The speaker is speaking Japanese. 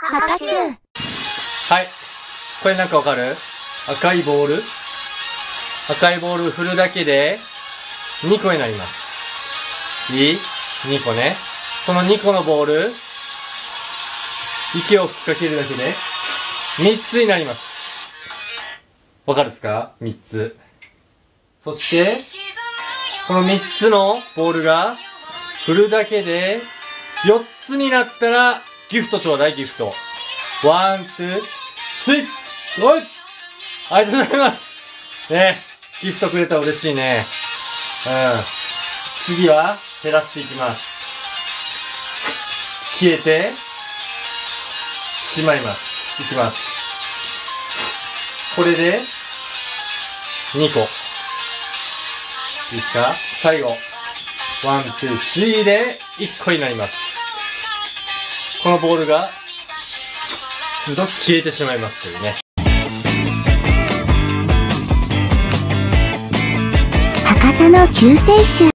畑はい。これなんかわかる？赤いボール？赤いボール振るだけで2個になります。いい ?2 個ね。この2個のボール、息を吹きかけるだけで3つになります。わかるっすか ?3 つ。そして、この3つのボールが振るだけで4つになったらギフトちょうだいギフト。 one、two、three おいありがとうございますねギフトくれたら嬉しいね。うん。次は減らしていきます。消えて、しまいます。いきます。これで、2個。いいですか？最後。 one、two、three で1個になります。このボールが、都度消えてしまいますというね。博多の救世主